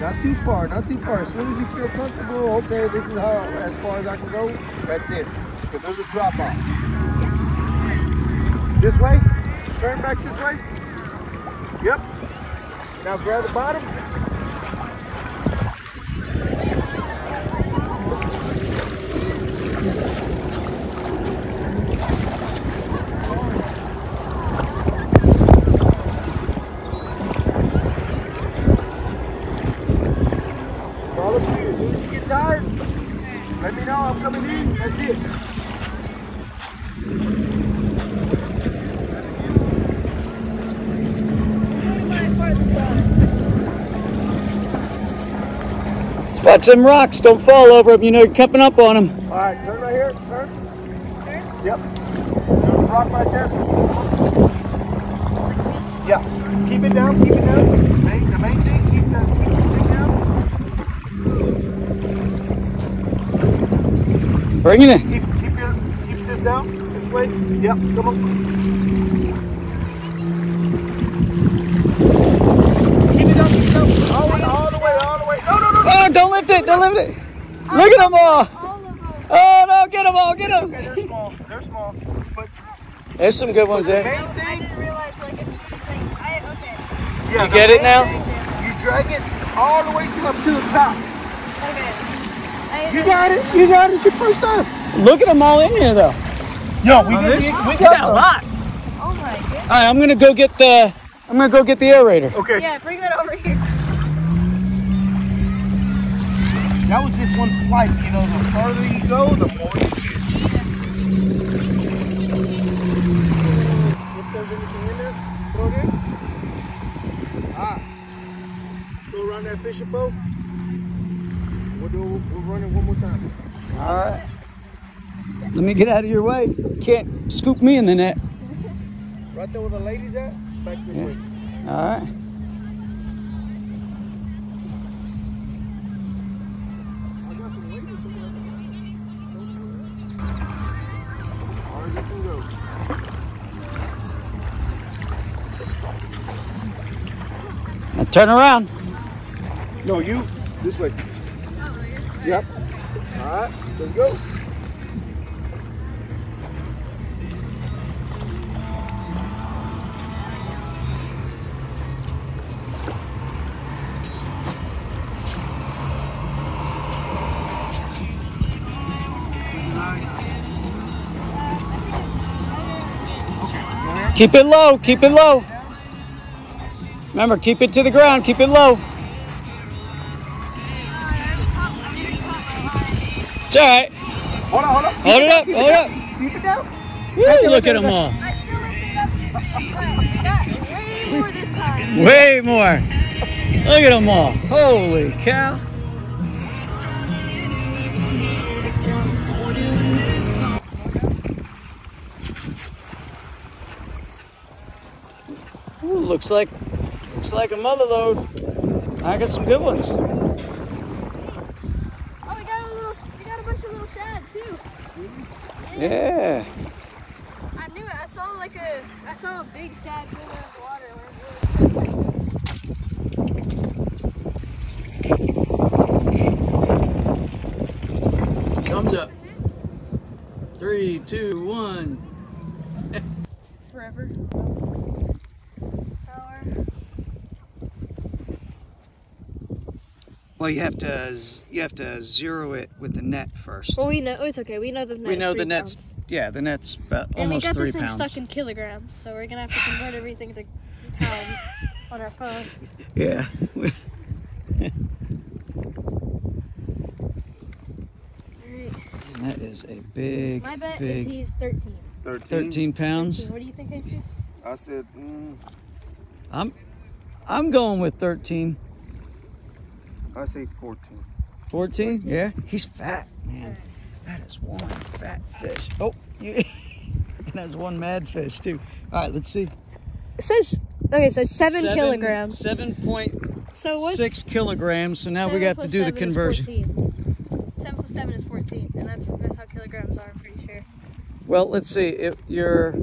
Not too far, not too far. As soon as you feel comfortable, okay, this is how as far as I can go. That's it. Because there's a drop off. This way. Turn back this way. Yep. Now grab the bottom. Follow me. As soon as you get tired, let me know I'm coming in. That's it. Go to my farthest spot. Watch them rocks. Don't fall over them. You know you're coming up on them. All right, turn right here. Turn. Yep. There's a rock right there. Yeah. Keep it down. Keep it down. Main, the main thing, keep the, keep the stick down. Bring it in. Keep, keep your, keep this down. This way. Yep. Come on. Keep it down. Keep it down. All, all the way. All the way. Oh, don't lift it. Don't lift it. Look at them all. All of them. Oh, no. Get them all. Get them. Okay, them. they're small. They're small. But There's some good ones the there. I didn't realize like as soon as I okay. yeah, You get it now? You drag it all the way up to the top. Okay. You got it. You got it. It's your first time. Look at them all in here, though. Yo, we, On got, this? we, we got a lot. Oh my goodness. All right, I'm gonna go get the. I'm gonna go get the aerator. Okay. Yeah, bring that over here. That was just one slice. You know, the further you go, the more you get. If there's anything in there, throw it. Ah. Let's go around that fishing boat. We'll do. We'll run it one more time. All right. Let me get out of your way. You can't scoop me in the net. Right there where the ladies at. Back this Yeah. way. All right. I got some ladies somewhere. Now turn around. No, you. This way. Yep. All right. Let's go. Keep it low. Keep it low. Remember, keep it to the ground. Keep it low. It's all right. Hold on, hold on. Hold it up. Hold it up. Keep it down. Woo, look at them all. I still lifted up this, but we got way more this time. Way more. Look at them all. Holy cow. Looks like looks like a mother lode. I got some good ones. Oh, we got a little, we got a bunch of little shad too. Yeah. I knew it. I saw like a, I saw a big shad go out of the water. when I was really Thumbs up. Three, two, one. Well, you have to you have to zero it with the net first. Well, we know it's okay. We know the net we is know three the net's pounds. yeah, the net's about And we got this thing pounds. stuck in kilograms, so we're gonna have to convert everything to pounds on our phone. Yeah. Alright. And that is a big, My bet big is he's 13. 13. 13 pounds. What do you think, Jesus? I said, mm, I'm I'm going with 13. I say 14. 14? Yeah. He's fat, man. That is one fat fish. Oh, you and that's one mad fish too. All right, let's see. It says okay, so seven, Seven- kilograms. 7.6 So what's kilograms. So now we seven have to do the conversion. 14. Seven plus seven is 14, and that's that's how kilograms are. I'm pretty sure. Well, let's see. It, your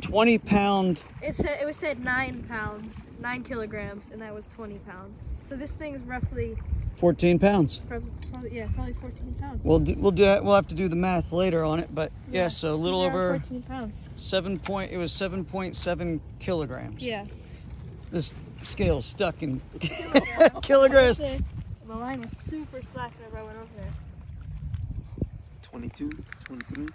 20 pound. It said it was said nine pounds, nine kilograms, and that was 20 pounds. So this thing is roughly, 14 pounds. prob- probably yeah, probably 14 pounds. We'll do, we'll do that. We'll have to do the math later on it, but yeah, Yeah, so a little over 14 pounds. seven point. It was 7.7 kilograms. Yeah. This scale's stuck in kilograms. The line was super slack whenever I went over there. 22, 23.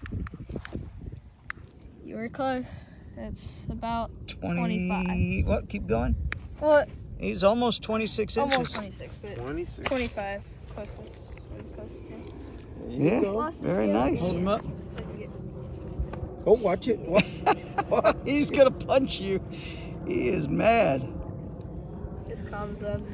You were close. It's about 20. 25. What? Keep going. well, He's almost 26 almost inches. 26, but 26. 25 closest. really close to. There you Yeah. go. Lost the Very nice. Hold him up. So I can get- Oh, watch it. Watch. He's gonna punch you. He is mad. This calms them.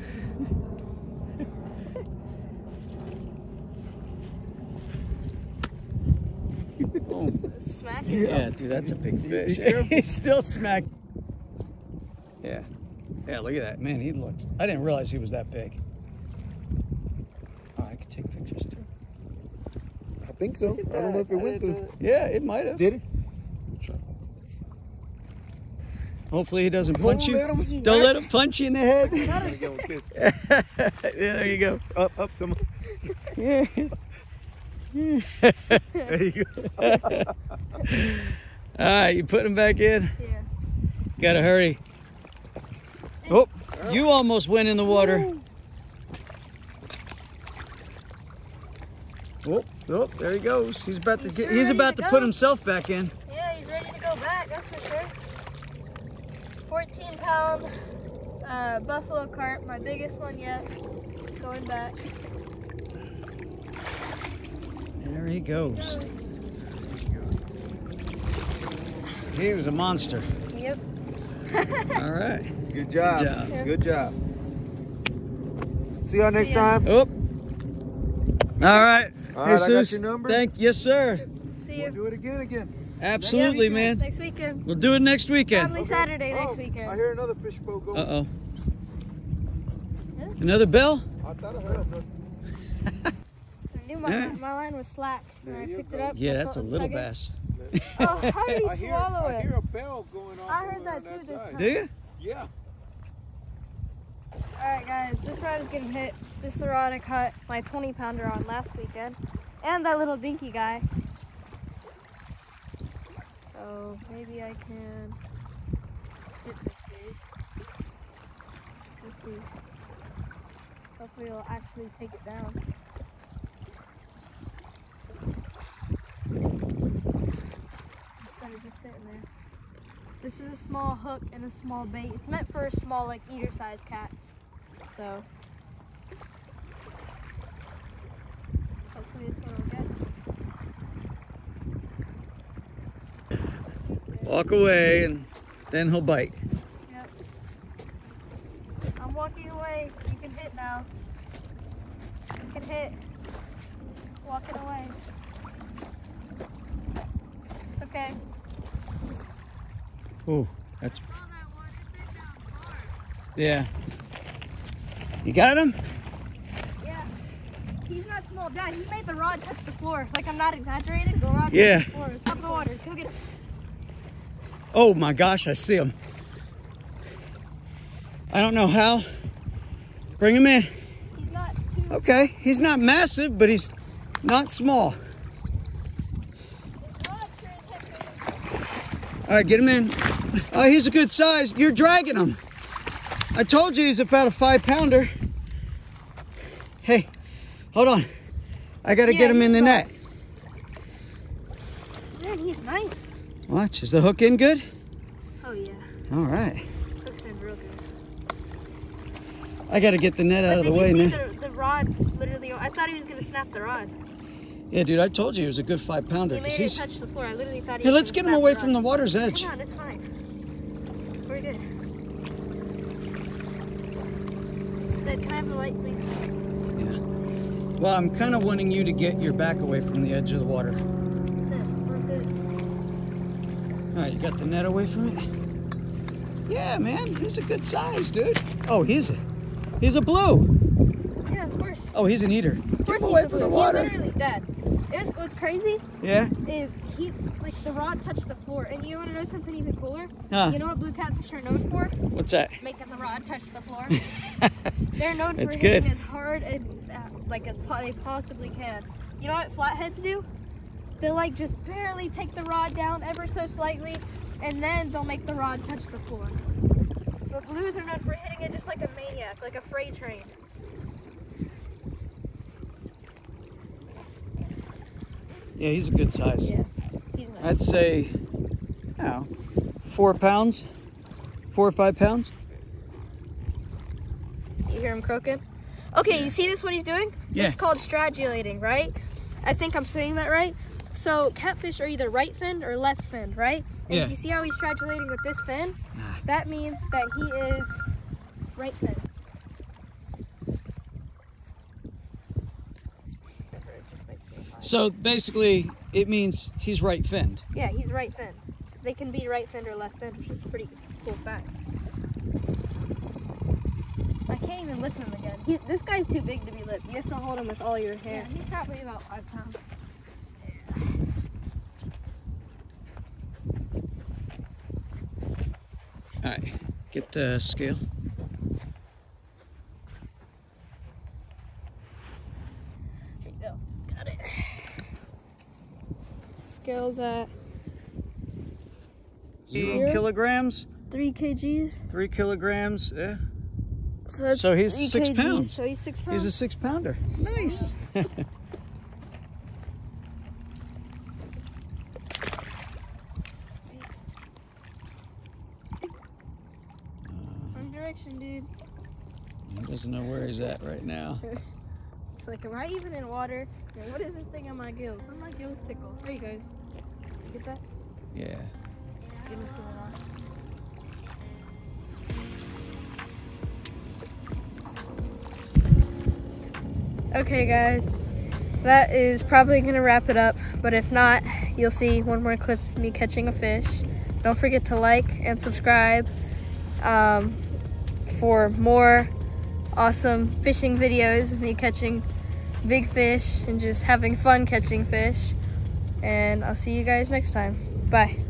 Boom. Smack it. Yeah, dude, that's a big fish. He's still smacking. Yeah. Yeah, look at that. Man, he looks. I didn't realize he was that big. Oh, I could take pictures too. I think so. I don't know if it went through. Yeah, it might have. Did it? Hopefully he doesn't punch you. Don't let him- Don't let him punch you in the head. There you go, kiss. yeah, there you go. Up, up some. Yeah. There you go. All right, you put him back in. Yeah. Gotta hurry. Oh, you almost went in the water. Oh, oh, there he goes. He's about to He's get. sure He's about to to put himself back in. Yeah, he's ready to go back, that's for sure. 14 pound uh, buffalo carp, my biggest one yet. Going back. There he goes. He was a monster. Yep. All right. Good job. Good job. Good job. See y'all next ya. time. Oh. All right. All right, I got Jesus, your number. Thank yes, sir. See We'll you. do it again again. Absolutely, man. Next weekend. We'll do it next weekend. Probably Saturday next Oh, weekend. I hear another fish boat going. Uh oh. Another bell? I thought I heard it. I knew my, Yeah. my line was slack when I picked go. it up. Yeah, that's a little tugging. bass. Oh, how did he I hear, swallow I it? hear a bell going off. I heard that on too this time. Do you? Yeah. Alright guys, this rod is getting hit. This is the rod I caught my 20 pounder on last weekend. And that little dinky guy. So maybe I can hit this big. Let's see. Hopefully it'll actually take it down. Just sitting there. This is a small hook and a small bait. It's meant for a small, like eater sized cats. So hopefully this one will get. Walk away and then he'll bite. Yep. I'm walking away. You can hit now. You can hit. Walking away. It's okay. Oh, that's yeah. You got him? Yeah. He's not small. Dad, he made the rod touch the floor. Like I'm not exaggerating. The rod Yeah. touched the floor. It's up the water. Go get it. Oh my gosh, I see him. I don't know how. Bring him in. He's not too. Okay, he's not massive, but he's not small. His rod sure as heck is- All right, get him in. Oh, he's a good size. You're dragging him. I told you he's about a five pounder. Hey, hold on. I got to Yeah, get him in the fine. net. Man, he's nice. Watch, is the hook in good? Oh yeah. All right. Hooks in real good. I got to get the net out of the way now. the, the rod literally? I thought he was gonna snap the rod. Yeah, dude, I told you he was a good five pounder. He made he's... touch the floor. I literally thought he. Hey, let's get him away from the water's edge. Come on, it's fine. We're good. Said, can I have the light, please? Well, I'm kind of wanting you to get your back away from the edge of the water. We're good. All right, you got the net away from it? Yeah, man, he's a good size, dude. Oh, he's a, he's a blue. Yeah, of course. Oh, he's an eater. Of Get course him away from the water. He literally, Dad. It's, what's crazy Yeah? is he like the rod touched the floor. And you want to know something even cooler? Huh. You know what blue catfish are known for? What's that? Making the rod touch the floor. They're known That's for good. hitting as hard and uh, like as po- they possibly can. You know what flatheads do? They'll like just barely take the rod down ever so slightly, and then they'll make the rod touch the floor. But blues are known for hitting it just like a maniac, like a freight train. Yeah, he's a good size. Yeah, he's nice. I'd say, oh, four pounds, four or five pounds. You hear him croaking? Okay, you see this what he's doing? Yeah. This is called stridulating, right? I think I'm saying that right. So catfish are either right finned or left finned, right? And Yeah. you see how he's stridulating with this fin? Ah. That means that he is right finned. So basically, it means he's right finned. Yeah, he's right finned. They can be right finned or left finned, which is a pretty cool fact. I can't even lift him again. He, this guy's too big to be lifted. You have to hold him with all your Yeah, hands. he's probably about five pounds. All right, get the scale. Here you go. Got it. Scales at Zero? kilograms, 3 kgs. three kilograms. Yeah, So, So he's three six kgs, pounds. So he's six he's a six pounder. Nice. Uh, Wrong direction, dude. he doesn't know where he's at right now. It's like, am I even in water? Yeah, what is this thing on my gills? My gills tickle? There he goes. Yeah. Okay, guys, that is probably gonna wrap it up. But if not, you'll see one more clip of me catching a fish. Don't forget to like and subscribe um, for more awesome fishing videos of me catching big fish and just having fun catching fish. And I'll see you guys next time. Bye.